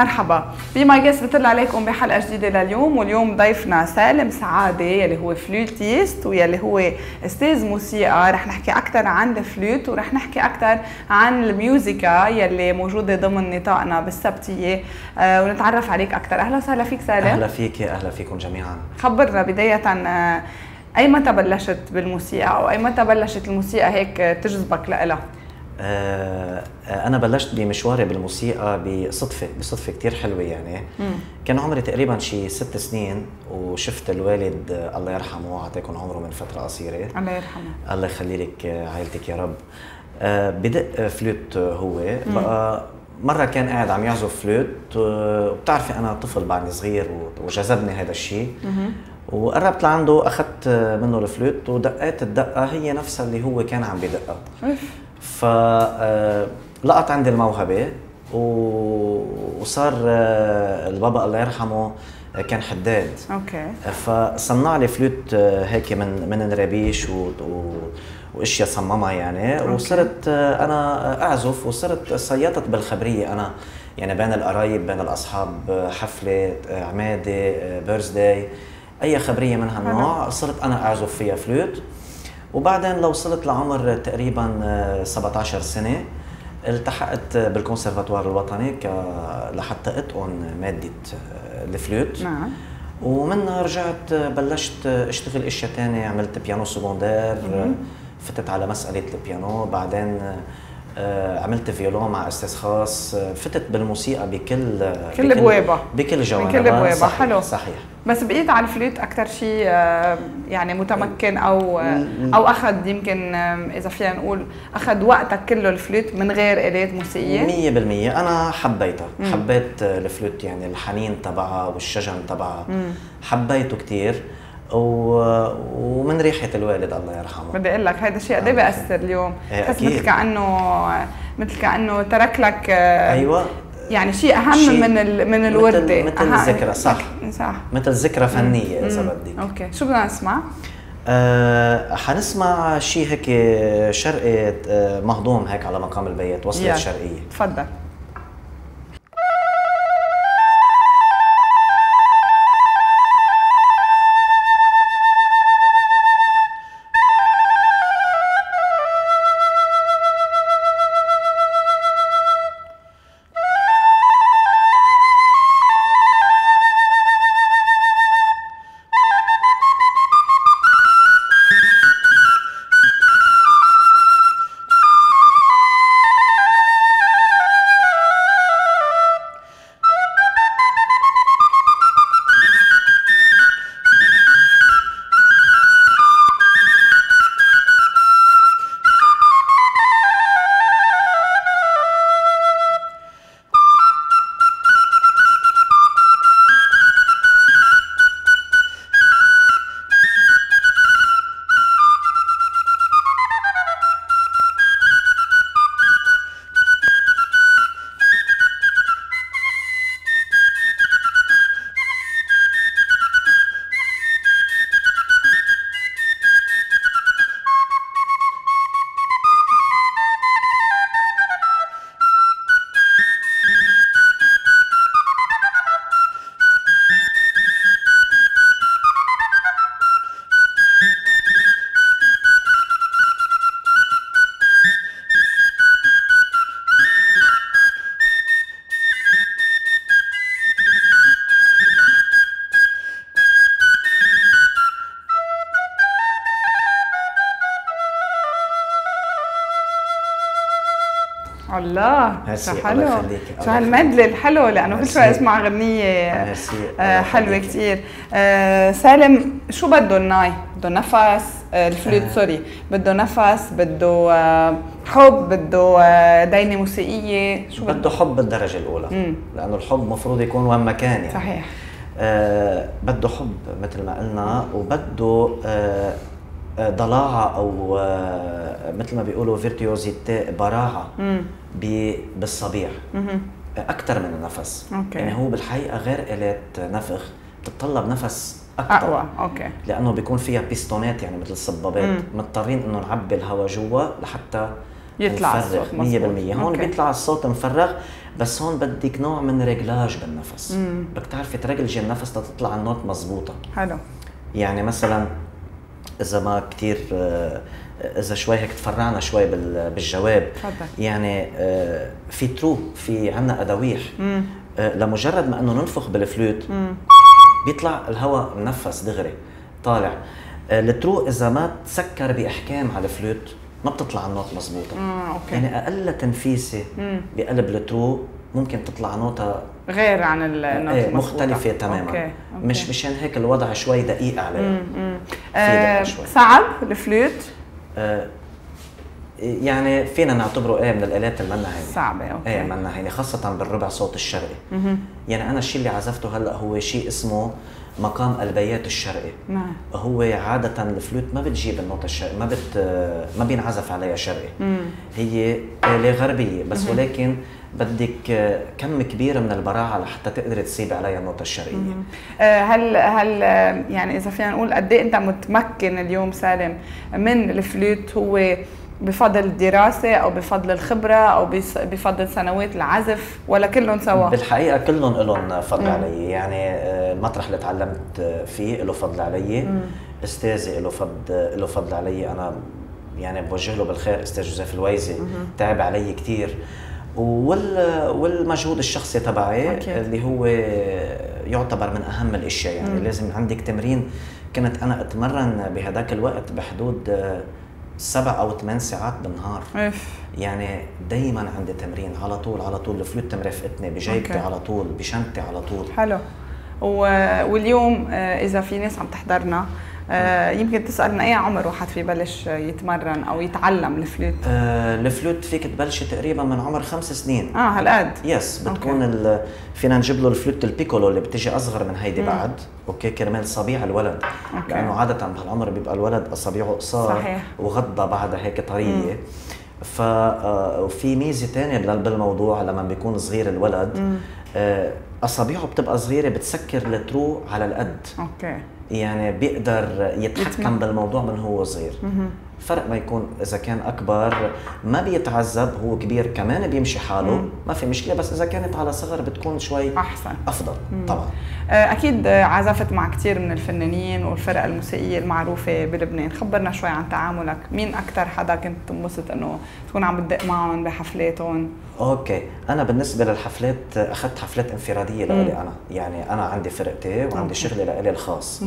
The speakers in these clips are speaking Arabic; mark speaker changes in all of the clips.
Speaker 1: مرحبا. Be My Guest بتطلع عليكم بحلقة جديدة لليوم واليوم ضيفنا سالم سعادة يلي هو flûtiste ويلي هو أستاذ موسيقى. رح نحكي أكثر عن ال flûte ورح نحكي أكثر عن الميوزيكا يلي موجودة ضمن نطاقنا بالسبسيال آه ونتعرف عليك أكثر أهلا وسهلا فيك سالم.
Speaker 2: أهلا فيك أهلا فيكم جميعا.
Speaker 1: خبرنا بداية آه أي متى بلشت بالموسيقى؟ أو أي متى بلشت الموسيقى هيك تجذبك لها
Speaker 2: أنا بلشت بمشواري بالموسيقى بصدفة بصدفة كثير حلوة يعني. مم. كان عمري تقريبا شي ست سنين وشفت الوالد الله يرحمه اعطيكم عمره من فترة قصيرة.
Speaker 1: الله يرحمه.
Speaker 2: الله يخلي لك عائلتك يا رب. آه بدق فلوت هو. مم. بقى مرة كان قاعد عم يعزف فلوت وبتعرفي أنا طفل بعدني صغير وجذبني هذا الشيء وقربت لعنده أخذت منه ال flûte ودقيت الدقة هي نفسها اللي هو كان عم بدقها. فلقط عندي الموهبة وصار آه، البابا الله يرحمه كان حداد.
Speaker 1: okay.
Speaker 2: فصنع لي flûte آه، هيك من من نرابيش و... و... وأشياء صممها يعني. okay. وصرت آه، أنا أعزف وصرت صيطت بالخبرية أنا. يعني بين القرايب بين الأصحاب حفلة عمادة birthday أي خبرية من هالنوع صرت أنا أعزف فيها flûte. وبعدين لو وصلت لعمر تقريبا 17 آه، سنة التحقت بالكونسرفاتوار الوطني لحتى اتقن مادة آه، ال flûte.
Speaker 1: نعم.
Speaker 2: ومنها رجعت آه، بلشت اشتغل اشياء ثانية عملت بيانو secondaire فتت على مسألة البيانو. بعدين عملت violon مع أستاذ خاص. فتت بالموسيقى بكل
Speaker 1: كل ابوابها
Speaker 2: بكل جوانبها.
Speaker 1: بكل ابوابها حلو.
Speaker 2: صحيح.
Speaker 1: بس بقيت على الفلوت أكثر شيء آه، يعني متمكن أو أو أخذ يمكن إذا فينا نقول أخذ وقتك كله الفلوت من غير الات موسيقية.
Speaker 2: 100% أنا حبيتها. مم. حبيت الفلوت يعني الحنين تبعها والشجن تبعها. حبيته كثير ومن ريحة الوالد الله يرحمه.
Speaker 1: بدي أقول لك هذا الشيء قد إيه بيأثر اليوم. بس مثل كأنه مثل كأنه ترك لك
Speaker 2: آه، أيوه.
Speaker 1: يعني شيء أهم شي من ال من الوردة.
Speaker 2: مثل, الذكرى صح.
Speaker 1: صح
Speaker 2: مثل ذكرى فنية إذا بدك.
Speaker 1: أوكي. شو بدنا نسمع؟
Speaker 2: أه حنسمع شيء هيك شرقي آه، مهضوم هيك على مقام البيت وصلت شرقية.
Speaker 1: تفضل. الله. شو حلو. شو هال medley الحلو لأنه كل شوي أسمع غنية آه، حلوة كثير آه، سالم شو بده الناي؟ بده نفس آه، ال flûte sorry. بده نفس بده حب بده دينة موسيقية.
Speaker 2: شو بده بده حب بالدرجة الأولى. لأنه الحب مفروض يكون وين ما كان يعني.
Speaker 1: صحيح.
Speaker 2: آه بده حب مثل ما قلنا وبده آه ضلاعة أو آه، مثل ما بيقولوا virtuosité براعة بالصابيع. أكثر من النفس.
Speaker 1: okay.
Speaker 2: يعني هو بالحقيقة غير آلات نفخ بتطلب نفس أكثر
Speaker 1: أقوى. okay.
Speaker 2: لأنه بيكون فيها pistonات يعني مثل الصبابات. مضطرين إنه نعبي الهواء جوا لحتى
Speaker 1: يطلع الصوت.
Speaker 2: 100% هون بيطلع الصوت مفرغ بس هون بدك نوع من réglage بالنفس. بدك تعرفي ترجلي النفس لتطلع ال note مزبوطة
Speaker 1: حلو.
Speaker 2: يعني مثلا إذا ما كثير آه، إذا شوي هيك تفرعنا شوي بالجواب.
Speaker 1: تفضل.
Speaker 2: يعني آه، في trou في عنا ادويح آه، لمجرد ما إنه ننفخ بال flûte بيطلع الهواء منفس دغري طالع. ال trou إذا ما تسكر بأحكام على ال flûte ما بتطلع ال
Speaker 1: note okay.
Speaker 2: يعني أقل تنفيسة بقلب ال trou ممكن تطلع نوتة
Speaker 1: غير عن النوت
Speaker 2: إيه مختلفة تماما.
Speaker 1: okay. okay.
Speaker 2: مش مشان هيك الوضع شوي دقيق عليها في
Speaker 1: آه
Speaker 2: دقة شوي.
Speaker 1: صعب ال flûte؟
Speaker 2: آه يعني فينا نعتبره إيه من الآلات اللي منا هينه
Speaker 1: صعبة okay.
Speaker 2: إيه منا هينه خاصة بالربع صوت الشرقي. يعني أنا الشيء اللي عزفته هلأ هو شيء اسمه مقام البيات الشرقي.
Speaker 1: نعم.
Speaker 2: هو عادة ال flûte ما بتجيب النوتة الشرقي ما بت ما بينعزف عليها شرقي. هي آلة غربية بس ولكن بدك كم كبير من البراعة لحتى تقدري تصيبي عليها النوتة الشرقية.
Speaker 1: آه، هل هل آه، يعني إذا فينا نقول قد إيه أنت متمكن اليوم سالم من الفلوت؟ هو بفضل الدراسة أو بفضل الخبرة أو بفضل سنوات العزف ولا كلهم سوا؟
Speaker 2: بالحقيقة كلهم لهم فضل علي. يعني آه، المطرح اللي تعلمت آه، فيه له فضل علي. أستاذي له فضل له فضل علي. أنا يعني بوجه له بالخير أستاذ جوزيف الويزي. تعب علي كثير وال والمجهود الشخصي تبعي. اللي هو يعتبر من أهم الأشياء. يعني
Speaker 1: مم.
Speaker 2: لازم عندك تمرين. كنت أنا أتمرن بهداك الوقت بحدود آه، سبع أو ثمان ساعات بالنهار.
Speaker 1: اف
Speaker 2: يعني دايما عندي تمرين على طول على طول. ال flûte مرافقتني بجيبتي. على طول بشنطتي على طول.
Speaker 1: حلو. و- واليوم آه، إذا في ناس عم تحضرنا يمكن تسأل من أي عمر واحد في يبلش يتمرن أو يتعلم ال flûte؟
Speaker 2: آه ال flûte فيك تبلشي تقريبا من عمر خمس سنين
Speaker 1: آه هالقد yes.
Speaker 2: بتكون فينا نجيب له ال flûte ال piccolo اللي بتجي أصغر من هيدي. بعد okay كرمال صابيع الولد
Speaker 1: okay.
Speaker 2: لأنه عادة بهالعمر بيبقى الولد اصابعه قصار
Speaker 1: صحيح.
Speaker 2: وغضة بعدها هيك طرية ف آه، وفي ميزة ثانية بالموضوع لما بيكون صغير الولد آه، أصابعه بتبقى صغيرة بتسكر ال trou على القد
Speaker 1: okay
Speaker 2: يعني بيقدر يتحكم. بالموضوع من هو صغير فرق ما يكون إذا كان أكبر ما بيتعذب هو كبير كمان بيمشي حاله ما في مشكلة بس إذا كانت على صغر بتكون شوي
Speaker 1: أحسن.
Speaker 2: أفضل. طبعا.
Speaker 1: آه، أكيد آه، عزفت مع كثير من الفنانين والفرق الموسيقية المعروفة بلبنان. خبرنا شوي عن تعاملك. مين أكثر حدا كنت تنبسط إنه تكون عم بتدق معهم بحفلاتهم؟
Speaker 2: أوكي. أنا بالنسبة للحفلات أخذت حفلات انفرادية لإلي أنا. يعني أنا عندي فرقتي وعندي. شغلي لإلي الخاص.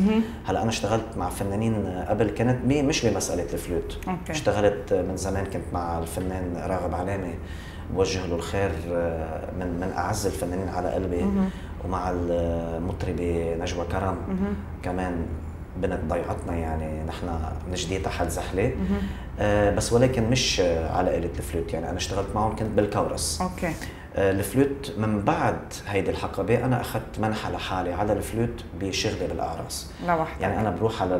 Speaker 2: هلأ أنا اشتغلت مع فنانين قبل كانت مش بمسألة الفلوت
Speaker 1: أوكي.
Speaker 2: اشتغلت من زمان كنت مع الفنان راغب علامة بوجه له الخير آه، من من أعز الفنانين على قلبي. ومع المطربة نجوى كرم. كمان بنت ضيعتنا يعني نحن من جديد تحت زحلة. آه بس ولكن مش على آلة الفلوت. يعني أنا اشتغلت معهم كنت بالكورس.
Speaker 1: أوكي.
Speaker 2: آه الفلوت من بعد هيدي الحقبة أنا أخذت منحى لحالي على الفلوت بشغلي بالأعراس.
Speaker 1: لوحدك.
Speaker 2: يعني أنا بروح على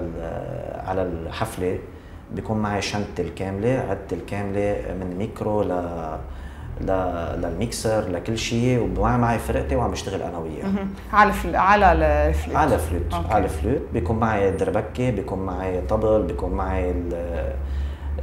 Speaker 2: على الحفلة بيكون معي شنطتي الكاملة عدتي الكاملة من ميكرو ل ل... للميكسر لكل شيء ومعي معي فرقتي وعم بشتغل أنا وياها.
Speaker 1: على الفل... على الفلوت.
Speaker 2: على فلوت
Speaker 1: أوكي.
Speaker 2: على فلوت بيكون معي دربكة بيكون معي طبل بيكون معي ال...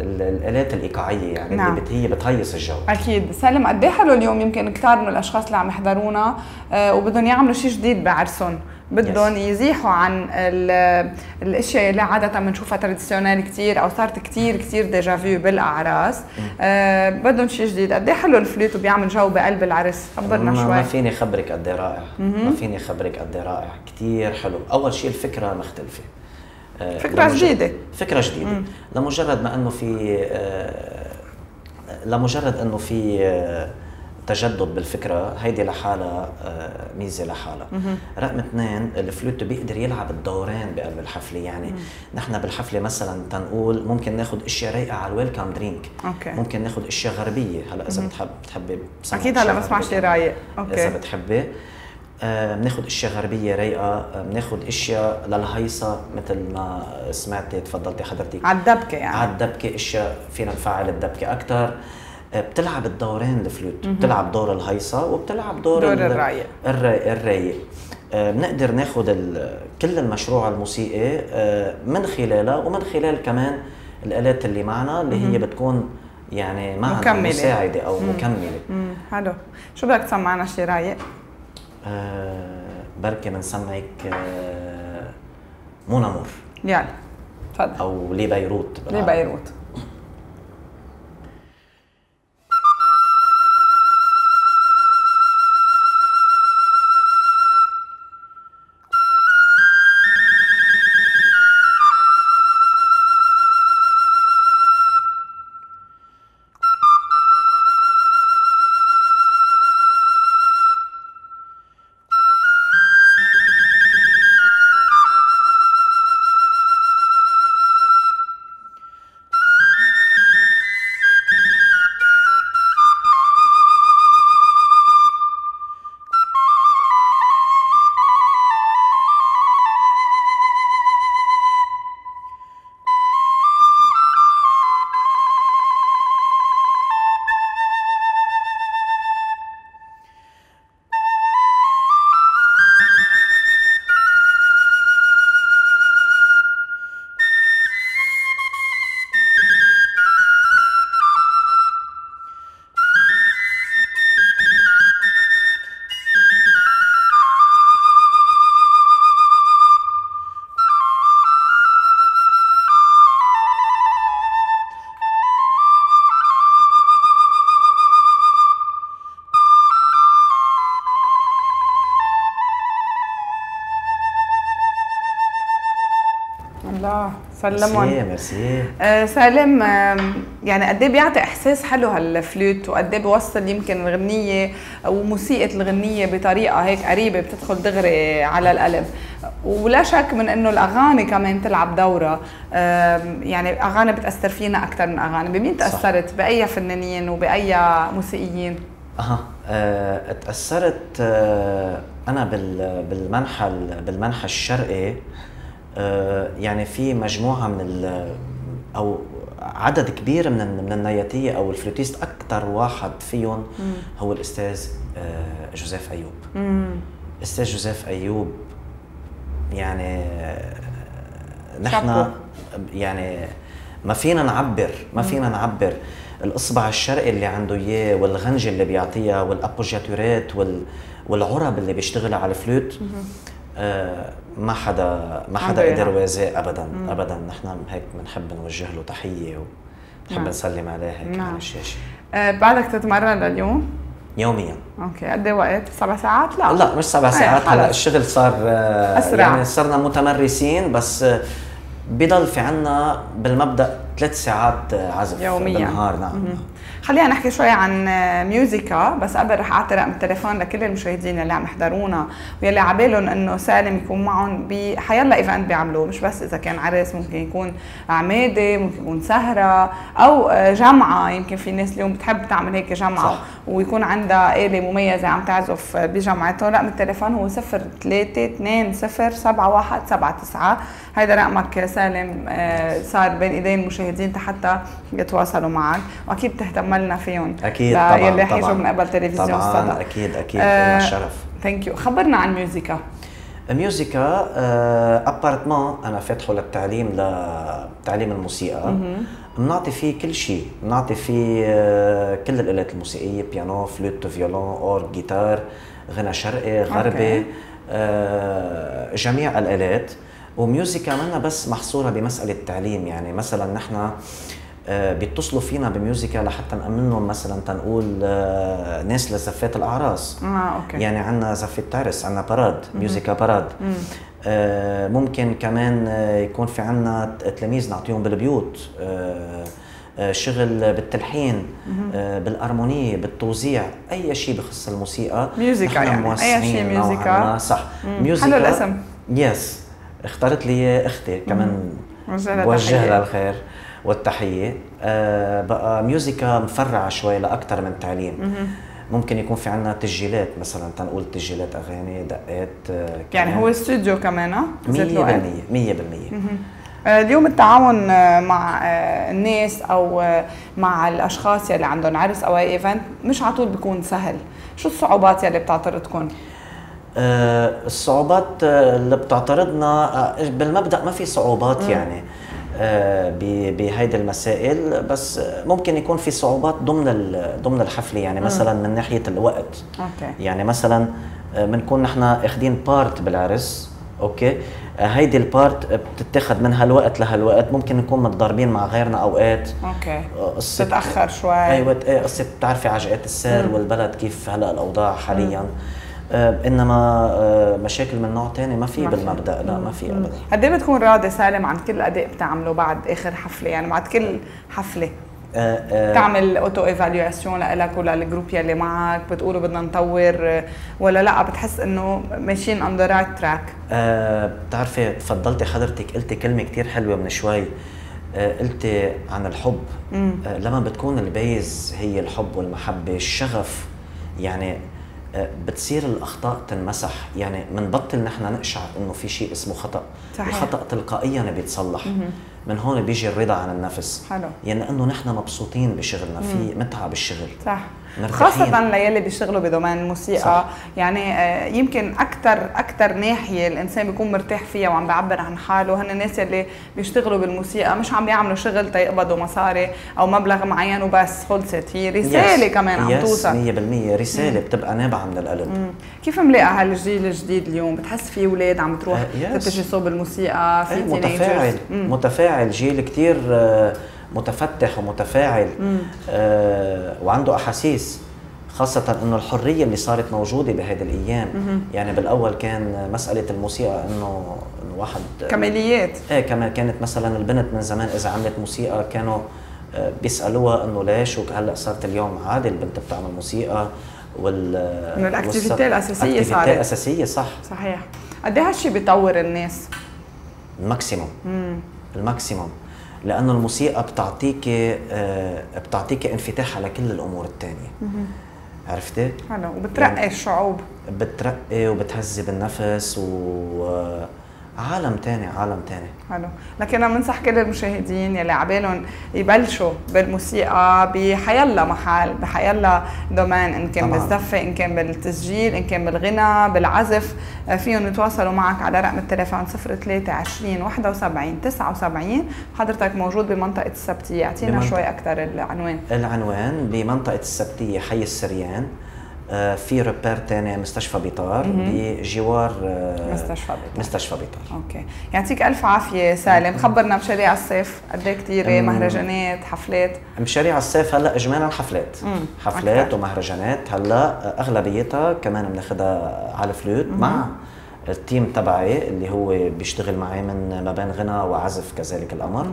Speaker 2: ال... الآلات الإيقاعية يعني
Speaker 1: نعم.
Speaker 2: اللي بت... هي بتهيص الجو.
Speaker 1: أكيد. سالم قد إيه حلو اليوم؟ يمكن كثار من الأشخاص اللي عم يحضرونا آه، وبدهم يعملوا شيء جديد بعرسهم. بدهم
Speaker 2: Yes.
Speaker 1: يزيحوا عن ال- الأشياء اللي عادة بنشوفها traditionnel كثير أو صارت كثير كثير déjà vu بالأعراس. آه، بدهم شيء جديد. قد إيه حلو الفلوت وبيعمل جو بقلب العرس؟ خبرنا
Speaker 2: ما, ما
Speaker 1: شوي
Speaker 2: فيني خبرك قد إيه رائع. ما فيني خبرك قد إيه رائع. كثير حلو. أول شيء الفكرة مختلفة. آه،
Speaker 1: فكرة
Speaker 2: لمجرد-
Speaker 1: جديدة.
Speaker 2: فكرة جديدة. لمجرد ما إنه في آه، لمجرد إنه في آه، تجدد بالفكرة هيدي لحالها آه، ميزة لحالها. رقم اثنين الفلوت بيقدر يلعب الدورين بقلب الحفلة. يعني نحن بالحفلة مثلا تنقول ممكن ناخذ إشياء رايقة على ال welcome
Speaker 1: drink. أوكي.
Speaker 2: ممكن ناخذ إشياء غربية. هلأ إذا بتحب بتحبي أكيد
Speaker 1: هلأ بسمع شيء. رايق.
Speaker 2: إذا
Speaker 1: أوكي
Speaker 2: بتحبي. آه، بناخذ إشياء غربية رايقة. آه، بناخذ إشياء للهيصة مثل ما سمعتي تفضلتي حضرتك.
Speaker 1: على الدبكة يعني.
Speaker 2: على الدبكة إشياء فينا نفعل الدبكة أكثر بتلعب الدورين الفلوت بتلعب دور الهيصة وبتلعب دور,
Speaker 1: دور
Speaker 2: ال-
Speaker 1: الرايق.
Speaker 2: الرايق آه، بنقدر ناخذ كل المشروع الموسيقي آه، من خلالها ومن خلال كمان الآلات اللي معنا اللي هي بتكون يعني معنا
Speaker 1: مكملة.
Speaker 2: مساعدة أو مكملة.
Speaker 1: امم حلو. شو بدك تسمعنا شي رايق؟
Speaker 2: آه بركي بنسمعك آه مون أمور.
Speaker 1: يلا تفضل.
Speaker 2: أو لي بيروت
Speaker 1: الله. سلمون
Speaker 2: merci merci
Speaker 1: آه سالم يعني قد إيه بيعطي إحساس حلو هالفلوت وقد إيه بيوصل يمكن الغنية وموسيقى الغنية بطريقة هيك قريبة بتدخل دغري على القلب. ولا شك من إنه الأغاني كمان تلعب دورها يعني أغاني بتأثر فينا أكثر من أغاني. بمين
Speaker 2: صح.
Speaker 1: تأثرت؟ بأي فنانين وبأي موسيقيين؟
Speaker 2: أها آه، تاثرت آه، أنا بال- بالمنحى ال- بالمنحى الشرقي. يعني في مجموعة من أو عدد كبير من من النياتية أو الفلوتيست أكثر واحد فيهم هو الأستاذ آه، جوزيف
Speaker 1: أيوب.
Speaker 2: أستاذ جوزيف أيوب يعني آه،. نحن يعني ما فينا نعبر ما فينا نعبر. الإصبع الشرقي اللي عنده إياه والغنجه اللي بيعطيها والابوجياتورات وال والعرب اللي بيشتغلها على الفلوت آه ما حدا ما حدا قدر. يوازيه ابدا. ابدا. نحن هيك بنحب نوجه له تحية ونحب
Speaker 1: نعم.
Speaker 2: نسلم عليه هيك
Speaker 1: نعم.
Speaker 2: على الشاشة.
Speaker 1: آه بعدك تتمرن لليوم؟
Speaker 2: يوميا.
Speaker 1: أوكي. قد إيه وقت؟ سبع ساعات؟ لا.
Speaker 2: لا مش سبع
Speaker 1: إيه،
Speaker 2: ساعات. هلا. الشغل صار آه،
Speaker 1: أسرع.
Speaker 2: يعني صرنا متمرسين بس آه، بضل في عنا بالمبدأ ثلاث ساعات آه، عزف
Speaker 1: يومياً.
Speaker 2: بالنهار. نعم.
Speaker 1: خلينا نحكي شوي عن ميوزيكا بس قبل رح أعطي رقم التليفون لكل المشاهدين اللي عم يحضرونا واللي عبالهم إنه سالم يكون معهم بحيلا event بيعملوه مش بس إذا كان عرس ممكن يكون عمادة ممكن يكون سهرة أو جمعه يمكن في ناس اليوم بتحب تعمل هيك جمعه
Speaker 2: صح.
Speaker 1: ويكون عندها آلة مميزة عم تعزف بجمعتهم. رقم التليفون هو 0 3 2 0 7 1 7 9 هيدا رقمك سالم آه، صار بين إيدين المشاهدين حتى يتواصلوا معك. وأكيد تهتم لنا فيهم.
Speaker 2: أكيد طبعا
Speaker 1: يلي حيجوا من قبل تلفزيون
Speaker 2: طبعا
Speaker 1: الصدى.
Speaker 2: أكيد أكيد.
Speaker 1: آه،
Speaker 2: لنا الشرف.
Speaker 1: Thank you خبرنا عن ميوزيكا.
Speaker 2: ميوزيكا آه، appartement أنا فاتحه للتعليم لتعليم الموسيقى. بنعطي فيه كل شيء. بنعطي فيه آه، كل الآلات الموسيقية بيانو فلوت violon orgue جيتار غنى شرقي غربي. آه، جميع الآلات. وميوزيكا منا بس محصورة بمسألة التعليم يعني مثلا نحن آه، بيتصلوا فينا بميوزيكا لحتى نأمنهم مثلا تنقول آه، ناس لزفات الأعراس.
Speaker 1: آه أوكي.
Speaker 2: يعني عندنا زفة العرس عندنا parade ميوزيكا parade. آه ممكن كمان آه، يكون في عندنا تلاميذ نعطيهم بالبيوت آه آه، شغل بالتلحين آه بالأرمونية بالتوزيع أي شيء بخص الموسيقى.
Speaker 1: ميوزيكا يعني،
Speaker 2: موسعين
Speaker 1: شيء ميوزيكا.
Speaker 2: صح.
Speaker 1: مم. حلو الاسم.
Speaker 2: Yes اختارت لي أختي كمان. بوجه. لها الخير والتحية. آه بقى ميوزيكا مفرعة شوي لاكثر من تعليم. ممكن يكون في عنا تسجيلات مثلا تنقول تسجيلات أغاني دقات آه،
Speaker 1: يعني. هو استوديو كمان آه؟
Speaker 2: 100% 100%
Speaker 1: ذات الوقت. آه، اليوم التعاون مع الناس أو مع الأشخاص يلي عندهم عرس أو أي event مش على طول بيكون سهل. شو الصعوبات يلي بتعترضكم؟
Speaker 2: الصعوبات اللي بتعترضنا بالمبدأ ما في صعوبات يعني. بهيدي المسائل بس ممكن يكون في صعوبات ضمن ضمن الحفلة يعني مثلا من ناحية الوقت.
Speaker 1: أوكي.
Speaker 2: يعني مثلا بنكون نحن اخذين part بالعرس أوكي؟ هيدي ال part بتتاخذ من هالوقت لهالوقت ممكن نكون متضاربين مع غيرنا أوقات.
Speaker 1: أوكي. قصه تتأخر شوي.
Speaker 2: أيوه إيه، قصه بتعرفي عجقات السير والبلد كيف هلأ الأوضاع حاليا. آه إنما آه مشاكل من نوع ثاني ما في بالمبدأ لا ما في ابدا.
Speaker 1: قد إيه بتكون راضي سالم عن كل أداء بتعمله بعد آخر حفلة؟ يعني بعد كل حفلة آه آه. تعمل auto evaluation لك ولل group يلي معك؟ بتقولوا بدنا نطور آه، ولا لا؟ بتحس إنه ماشيين on the right track
Speaker 2: بتعرفي تفضلتي حضرتك قلتي كلمة كثير حلوة من شوي. آه قلتي عن الحب. آه لما بتكون البيز هي الحب والمحبة الشغف يعني آه، بتصير الأخطاء تنمسح. يعني بنبطل نحن نقشع إنه في شيء اسمه خطأ. صحيح. الخطأ تلقائيا بيتصلح. من هون بيجي الرضا عن النفس.
Speaker 1: حلو.
Speaker 2: يعني إنه نحن مبسوطين بشغلنا في متعة بالشغل.
Speaker 1: صح. خاصة ليلي بيشتغلوا بضمان الموسيقى صح. يعني آه، يمكن أكثر أكثر ناحية الإنسان بيكون مرتاح فيها وعم بيعبر عن حاله. هن الناس اللي بيشتغلوا بالموسيقى مش عم بيعملوا شغل تيقبضوا مصاري أو مبلغ معين وبس خلصت هي رسالة يس. كمان عم توصل.
Speaker 2: 100% رسالة مم. بتبقى نابعة من القلب. مم.
Speaker 1: كيف ملاقى هالجيل الجديد اليوم؟ بتحس في أولاد عم تروح uh, تتجه صوب الموسيقى في
Speaker 2: إيه متفاعل. متفاعل. جيل كثير uh, متفتح ومتفاعل آه وعنده أحاسيس خاصة إنه الحرية اللي صارت موجودة بهذه الأيام. مم. يعني بالأول كان مسألة الموسيقى إنه واحد
Speaker 1: كماليات.
Speaker 2: إيه كمان كانت مثلا البنت من زمان إذا عملت موسيقى كانوا آه، بيسألوها إنه ليش؟ وهلا صارت اليوم عادي البنت بتعمل موسيقى
Speaker 1: وال ال activity الأساسية صارت.
Speaker 2: الأساسية صح.
Speaker 1: صحيح. قد إيه هالشيء بيطور الناس؟
Speaker 2: ال maximum. ال maximum. لأنه الموسيقى بتعطيك آه، بتعطيك انفتاح على كل الأمور الثانية عرفتي؟
Speaker 1: حلو وبترقي يعني الشعوب.
Speaker 2: بترقي وبتهذب النفس و عالم تاني عالم تاني.
Speaker 1: حلو. لكن أنا بنصح كل المشاهدين يلي عبالهم يبلشوا بالموسيقى بحيلا محل بحيلا دومين إن كان بالزفة إن كان بالتسجيل إن كان بالغنى بالعزف. آه، فيهم يتواصلوا معك على رقم التليفون 0320 71 79 حضرتك موجود بمنطقة السبتية. أعطينا شوي أكثر العنوان.
Speaker 2: العنوان بمنطقة السبتية حي السريان. في repère ثاني مستشفى بيطار بجوار
Speaker 1: آه، مستشفى بيطار.
Speaker 2: مستشفى بيطار.
Speaker 1: okay. يعطيك ألف عافية سالم. خبرنا مشاريع الصيف قد إيه كثيره مهرجانات حفلات.
Speaker 2: مشاريع الصيف هلأ اجمالا حفلات. مم. حفلات أكثر. ومهرجانات. هلأ أغلبيتها كمان بناخذها على الفلوت مع ال team تبعي اللي هو بيشتغل معي من ما بين غنى وعزف كذلك الامر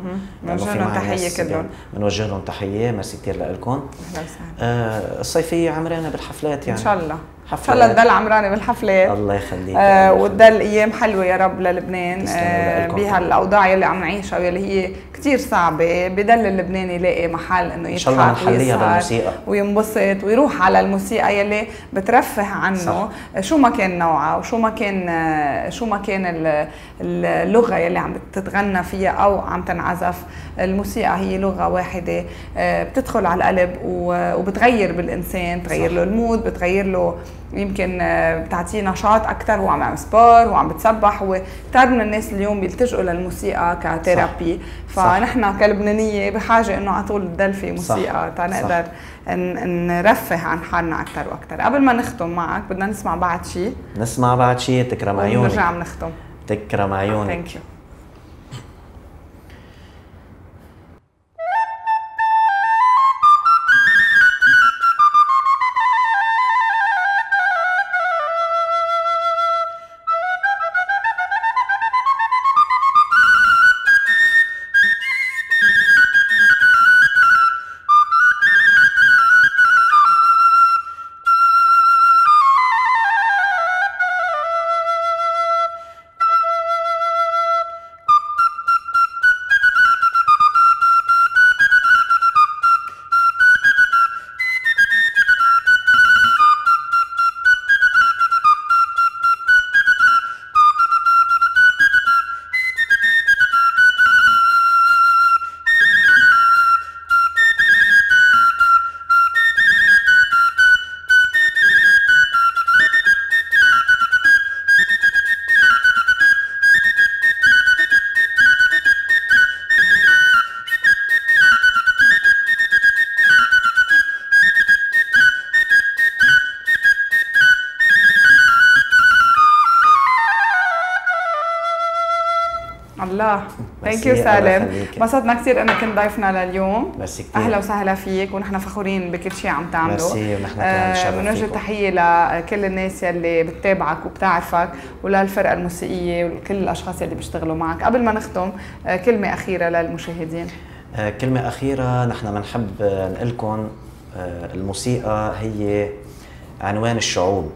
Speaker 1: بنوجه لهم تحية كلهم.
Speaker 2: بنوجه لهم تحية ميرسي كثير لكم أهلا وسهلا. آه الصيفية عمرانة بالحفلات يعني.
Speaker 1: إن شاء الله. إن شاء الله تضل عمرانة بالحفلات.
Speaker 2: الله يخليك
Speaker 1: آه وتضل أيام حلوة يا رب للبنان. آه بهالأوضاع يلي عم نعيشها واللي هي كثير صعبة بضل اللبناني يلاقي محل إنه يضحك إن شاء الله
Speaker 2: نحليها بالموسيقى
Speaker 1: وينبسط ويروح على الموسيقى يلي بترفه عنه صح. شو ما كان نوعها وشو ما كان شو ما كان اللغة يلي عم تتغنى فيها أو عم تنعزف الموسيقى هي لغة واحدة آه، بتدخل على القلب وبتغير بالإنسان تغير صح. له ال mood بتغير له يمكن آه، بتعطيه نشاط أكثر وعم يعمل sport وعم بتسبح وكثير من الناس اليوم بيلتجئوا للموسيقى ك thérapie. فنحن كلبنانية بحاجة إنه على طول تضل في موسيقى تنقدر نرفه عن حالنا أكثر وأكثر قبل ما نختم معك بدنا نسمع بعد شيء
Speaker 2: نسمع بعد شيء تكرم عيونك.
Speaker 1: ونرجع بنختم
Speaker 2: تكرم عيونك.
Speaker 1: thank you الله. thank
Speaker 2: you
Speaker 1: سالم. انبسطنا كثير إنك كنت ضيفنا لليوم.
Speaker 2: ميرسي كثير.
Speaker 1: أهلا وسهلا فيك ونحن فخورين بكل شيء عم تعمله
Speaker 2: ميرسي، ونحن كمان
Speaker 1: بنوجه
Speaker 2: فيكم.
Speaker 1: تحيه لكل الناس يلي بتتابعك وبتعرفك وللفرقة الموسيقية وكل الأشخاص يلي بيشتغلوا معك. قبل ما نختم آه، كلمة أخيرة للمشاهدين.
Speaker 2: آه، كلمة أخيرة. نحن بنحب آه، نقول لكم آه، الموسيقى هي عنوان الشعوب.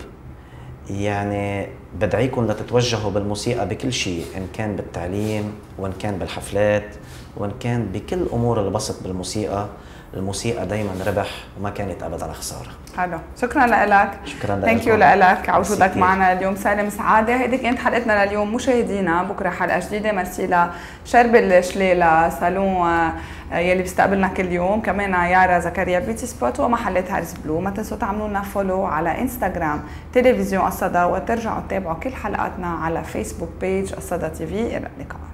Speaker 2: يعني بدعيكم لتتوجهوا بالموسيقى بكل شيء إن كان بالتعليم وإن كان بالحفلات وإن كان بكل أمور البسط بالموسيقى. الموسيقى دايما ربح وما كانت أبدا خسارة.
Speaker 1: حلو. شكرا لك
Speaker 2: شكراً
Speaker 1: thank
Speaker 2: you.
Speaker 1: لك على وجودك. معنا اليوم. سالم سعادة. هيدي كانت حلقتنا لليوم. مشاهدينا بكرة حلقة جديدة. ميرسي لشربل شليله صالون آه، يلي بيستقبلنا كل يوم كمان يارا زكريا Beauty Spot ومحلات هارس بلو ما تنسوا تعملوا لنا follow على انستغرام تلفزيون الصدى وترجعوا تتابعوا كل حلقاتنا على فيسبوك بيج الصدى تي في. إلى اللقاء.